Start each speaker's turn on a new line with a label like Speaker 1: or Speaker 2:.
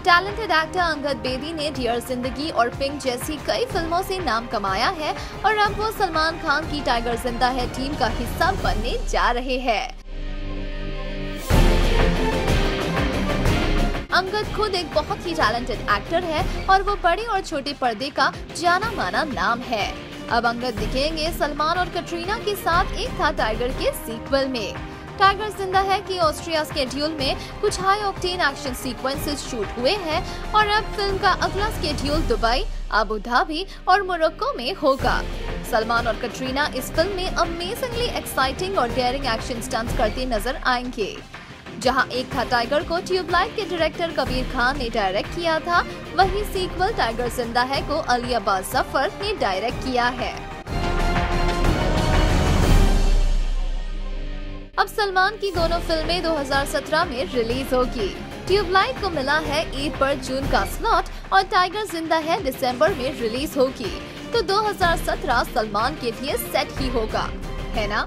Speaker 1: Talented actor Angad Bedi ने dear ज़िंदगी और पिंक जैसी कई फ़िल्मों से नाम कमाया है और अब वो सलमान खान की टाइगर ज़िंदा है टीम का हिस्सा बनने जा रहे हैं। अंगद खुद एक बहुत ही टैलेंटेड एक्टर है और वो बड़े और छोटे पर्दे का जाना माना नाम है। अब अंगद दिखेंगे सलमान और कटरीना के साथ एक था टाइगर के सीक्वल में। टाइगर ज़िंदा है कि ऑस्ट्रिया स्केड्यूल में कुछ high octane action sequences shoot हुए हैं और अब फ़िल्म का अगला स्केड्यूल दुबई अबू धाबी और मोरक्को में होगा। सलमान और कटरीना इस फ़िल्म में अमेजिंगली एक्साइटिंग और डेयरिंग एक्शन स्टंट्स करते नज़र आएँगे। जहाँ एक था टाइगर को ट्यूबलाइट के डायरेक्टर कबीर खान ने डायरेक्ट किया था, वही सीक्वल टाइगर ज़िंदा है को अली अब्बास ज़फ़र ने डायरेक्ट किया है। सलमान की दोनों फ़िल्में 2017 में रिलीज़ होगी ट्यूबलाइट को मिला है ईद पर जून का स्लॉट और टाइगर ज़िंदा है दिसंबर में रिलीज़ होगी तो 2017 सलमान के लिए सेट ही होगा, है ना?